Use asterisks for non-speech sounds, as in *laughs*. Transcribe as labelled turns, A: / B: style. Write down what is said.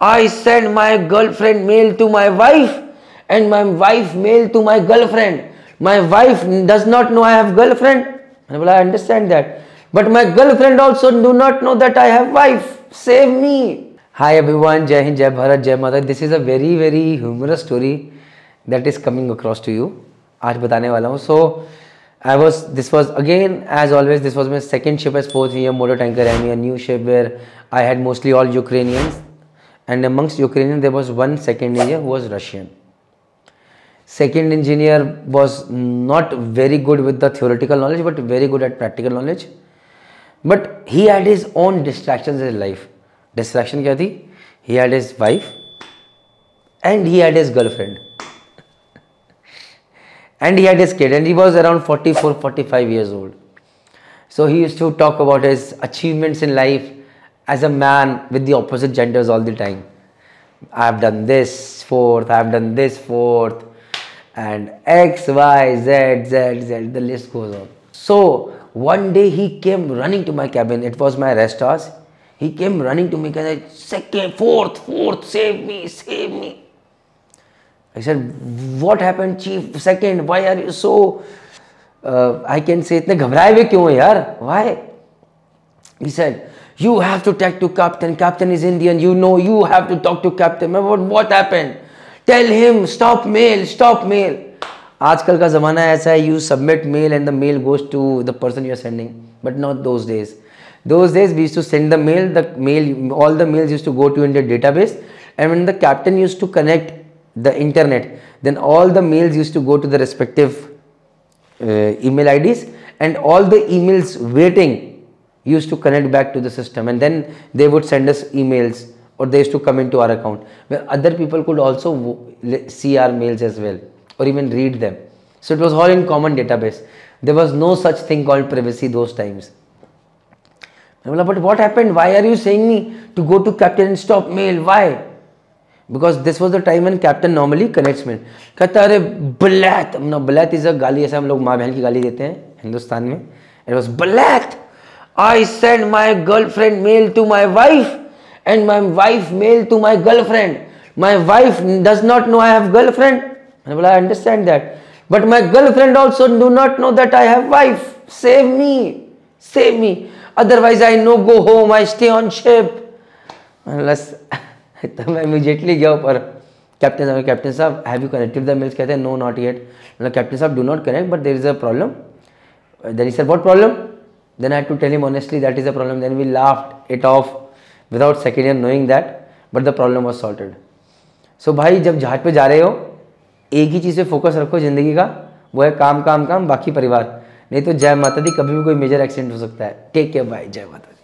A: I send my girlfriend mail to my wife and my wife mail to my girlfriend. My wife does not know I have girlfriend. मैंने बोला I understand that. But my girlfriend also do not know that I have wife. Save me. Hi everyone, Jai Hind, Jai Bharat, Jai Mata. This is a very very humorous story that is coming across to you. आज बताने वाला हूँ. So I was this was again as always this was my second ship as fourth year motor tanker and a new ship where I had mostly all Ukrainians and amongst Ukrainian there was one second engineer who was Russian. Second engineer was not very good with the theoretical knowledge but very good at practical knowledge. But he had his own distractions in life. Distraction kya thi? He had his wife and he had his girlfriend. *laughs* and he had his kid and he was around 44 45 years old so he used to talk about his achievements in life as a man with the opposite genders all the time i've done this fourth i've done this fourth and x y z z z the list goes on so one day he came running to my cabin it was my rest house he came running to me and second fourth fourth save me save me I said, what happened chief? Second, why are you so, uh, I can say, इतने घबराए हुए क्यों हैं यार? Why? He said, you have to talk to captain. Captain is Indian. You know, you have to talk to captain. What, what happened? Tell him, stop mail, stop mail. आजकल का ज़माना ऐसा है you submit mail and the mail goes to the person you are sending but not those days those days we used to send the mail the mail all the mails used to go to in the database and when the captain used to connect the internet then all the mails used to go to the respective uh, email IDs and all the emails waiting used to connect back to the system and then they would send us emails or they used to come into our account where other people could also see our mails as well or even read them so it was all in common database there was no such thing called privacy those times but what happened why are you saying me to go to captain and stop mail why because this was the time and captain normally connects में कहता अरे ब्लैथ no ब्लैथ is a गाली ऐसे हम लोग माँ बहन की गाली देते हैं हिंदुस्तान में it was ब्लैथ I send my girl friend mail to my wife and my wife mail to my girl friend my wife does not know I have girl friend मैंने बोला I understand that but my girl friend also do not know that I have wife save me save me otherwise I know go home I stay on ship *laughs* तो मैं immediately गया ऊपर captain साहब captain साहब have you connected the mails कहते हैं no not yet मतलब captain साहब do not connect but there is a problem then sir what problem then I to tell him honestly that is a problem then we laughed it off without second year knowing that but the problem was sorted so भाई जब जहाज़ पे जा रहे हो एक ही चीज़ पे focus रखो ज़िंदगी का वो है काम काम काम बाकी परिवार नहीं तो जय माता दी कभी भी कोई मेजर एक्सीडेंट हो सकता है टेक केयर बाय जय माता